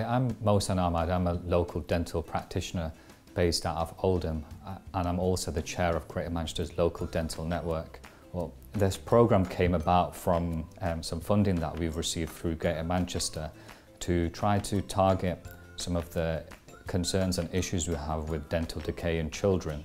Hi, I'm Mohsen Ahmad. I'm a local dental practitioner based out of Oldham uh, and I'm also the chair of Greater Manchester's local dental network. Well, this programme came about from um, some funding that we've received through Greater Manchester to try to target some of the concerns and issues we have with dental decay in children.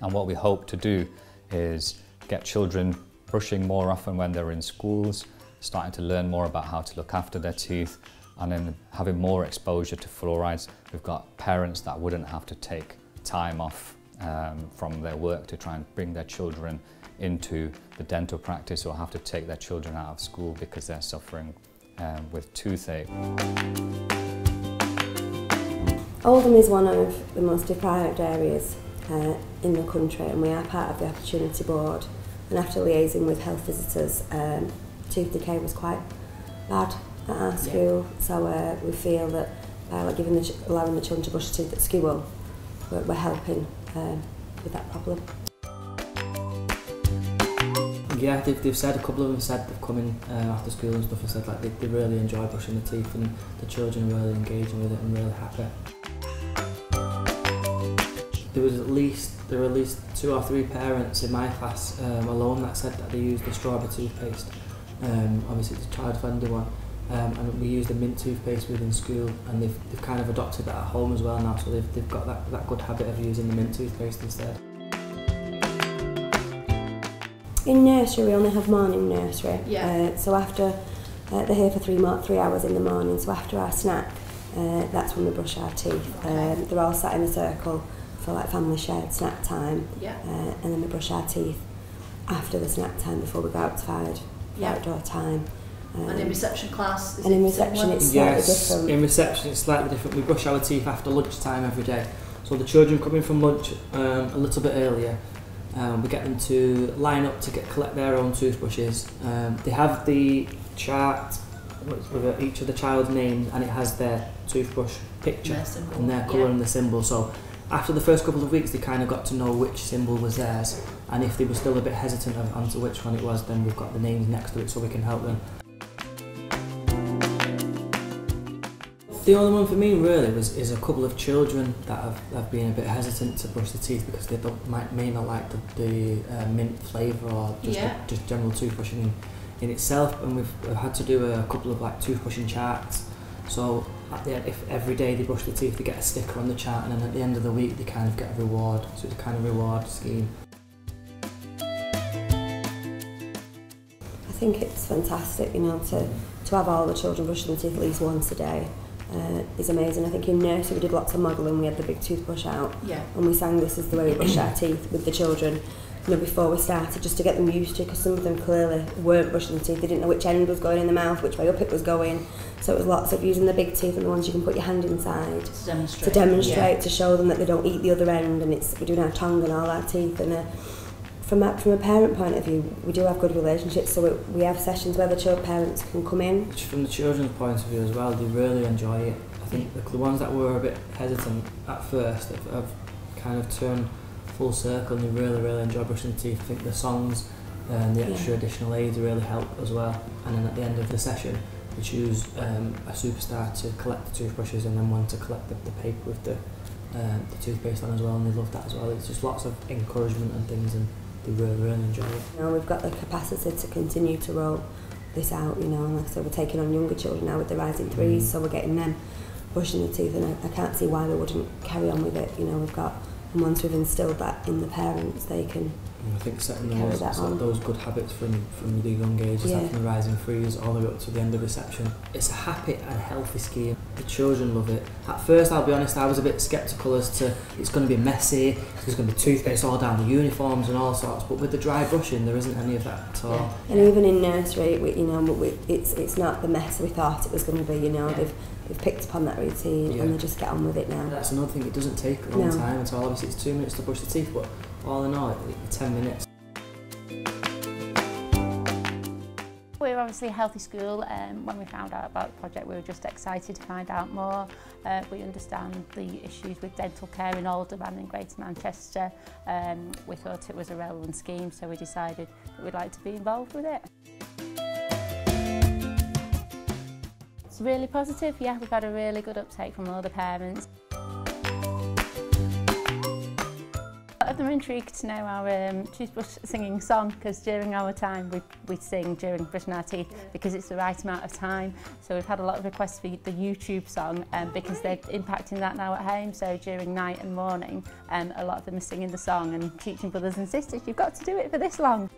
And what we hope to do is get children brushing more often when they're in schools, starting to learn more about how to look after their teeth, and then having more exposure to fluorides. We've got parents that wouldn't have to take time off um, from their work to try and bring their children into the dental practice or have to take their children out of school because they're suffering um, with toothache. Oldham is one of the most deprived areas uh, in the country and we are part of the Opportunity Board and after liaising with health visitors um, tooth decay was quite bad at our school yeah. so uh, we feel that by like giving the allowing the children to brush their teeth at school we're, we're helping um, with that problem. Yeah, they've, they've said, a couple of them said they've come in uh, after school and stuff and said like they, they really enjoy brushing the teeth and the children are really engaging with it and really happy. There was at least there were at least two or three parents in my class um, alone that said that they used the strawberry toothpaste. Um, obviously it's a child friendly one. Um, and we use the mint toothpaste within school and they've, they've kind of adopted that at home as well now so they've, they've got that, that good habit of using the mint toothpaste instead. In nursery we only have morning nursery yeah. uh, so after uh, they're here for three, three hours in the morning so after our snack uh, that's when we brush our teeth. Okay. Um, they're all sat in a circle for like family shared snack time yeah. uh, and then we brush our teeth after the snack time before we go outside yeah. outdoor time. Um, and in reception class, and in reception it's slightly yes, different. in reception it's slightly different. We brush our teeth after lunchtime every day. So the children come in from lunch um, a little bit earlier. Um, we get them to line up to get collect their own toothbrushes. Um, they have the chart with each of the child's names and it has their toothbrush picture their and their colour yeah. and the symbol. So after the first couple of weeks they kind of got to know which symbol was theirs and if they were still a bit hesitant on to which one it was then we've got the names next to it so we can help them. The only one for me really was is a couple of children that have, have been a bit hesitant to brush their teeth because they don't might may not like the, the uh, mint flavour or just yeah. a, just general toothbrushing in, in itself and we've, we've had to do a couple of like toothbrushing charts so at the end, if every day they brush their teeth they get a sticker on the chart and then at the end of the week they kind of get a reward so it's a kind of reward scheme. I think it's fantastic you know to, to have all the children brushing their teeth at least once a day uh, is amazing. I think in nursery we did lots of modelling. We had the big toothbrush out, yeah. and we sang "This is the way we brush our teeth" with the children. You know, before we started, just to get them used to, because some of them clearly weren't brushing their teeth. They didn't know which end was going in the mouth, which way up it was going. So it was lots of using the big teeth and the ones you can put your hand inside to demonstrate, to, demonstrate, yeah. to show them that they don't eat the other end, and it's we're doing our tongue and all our teeth and. Uh, from a, from a parent point of view, we do have good relationships, so we, we have sessions where the child parents can come in. From the children's point of view as well, they really enjoy it. I think the, the ones that were a bit hesitant at first have, have kind of turned full circle and they really, really enjoy brushing their teeth. I think the songs and the extra yeah. additional aids really help as well. And then at the end of the session, we choose um, a superstar to collect the toothbrushes and then one to collect the, the paper with the, uh, the toothpaste on as well, and they love that as well. It's just lots of encouragement and things, and they really, really enjoy it. You know, we've got the capacity to continue to roll this out, you know, and like I said, we're taking on younger children now with the rising threes, mm. so we're getting them brushing the teeth, and I, I can't see why we wouldn't carry on with it. You know, we've got, and once we've instilled that in the parents, they can I think setting those, set those good habits from, from the young age, yeah. from the rising threes all the way up to the end of reception. It's a happy and healthy scheme. The children love it. At first, I'll be honest, I was a bit sceptical as to it's going to be messy, there's going to be toothpaste all down the uniforms and all sorts, but with the dry brushing, there isn't any of that at all. Yeah. And even in nursery, we, you know, we, it's, it's not the mess we thought it was going to be, you know, yeah. they've they've picked upon that routine yeah. and they just get on with it now. That's another thing, it doesn't take a long no. time at all. Obviously, it's two minutes to brush the teeth, but all in all, like 10 minutes. Were obviously a healthy school and um, when we found out about the project we were just excited to find out more. Uh, we understand the issues with dental care in Oldham and in Greater Manchester. Um, we thought it was a relevant scheme so we decided that we'd like to be involved with it. It's really positive, yeah, we've had a really good uptake from all the parents. Lot of them intrigued to know our um, toothbrush singing song because during our time we, we sing during brushing our teeth because it's the right amount of time. So we've had a lot of requests for the YouTube song um, because they're impacting that now at home. So during night and morning, um, a lot of them are singing the song and teaching brothers and sisters, you've got to do it for this long.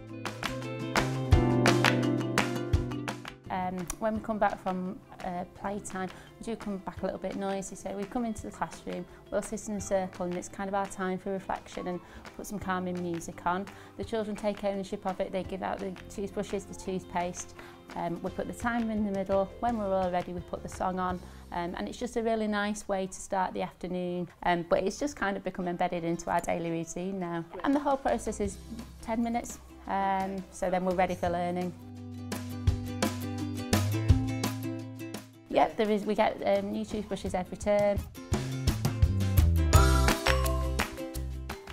um, when we come back from uh, playtime, we do come back a little bit noisy. So we come into the classroom, we'll sit in a circle and it's kind of our time for reflection and put some calming music on. The children take ownership of it, they give out the toothbrushes, the toothpaste. Um, we put the timer in the middle. When we're all ready, we put the song on. Um, and it's just a really nice way to start the afternoon. Um, but it's just kind of become embedded into our daily routine now. And the whole process is 10 minutes. Um, so then we're ready for learning. yep, there is, we get um, new toothbrushes every term.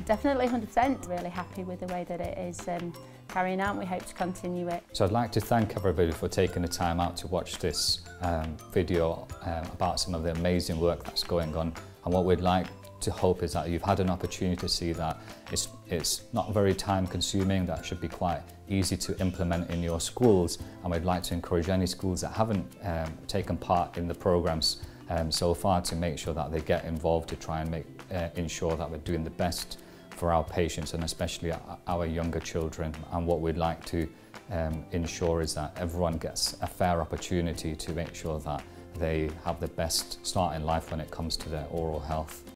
Definitely 100% really happy with the way that it is um, carrying out. We hope to continue it. So I'd like to thank everybody for taking the time out to watch this um, video um, about some of the amazing work that's going on and what we'd like to hope is that you've had an opportunity to see that it's, it's not very time consuming, that should be quite easy to implement in your schools and we'd like to encourage any schools that haven't um, taken part in the programs um, so far to make sure that they get involved to try and make uh, ensure that we're doing the best for our patients and especially our younger children and what we'd like to um, ensure is that everyone gets a fair opportunity to make sure that they have the best start in life when it comes to their oral health.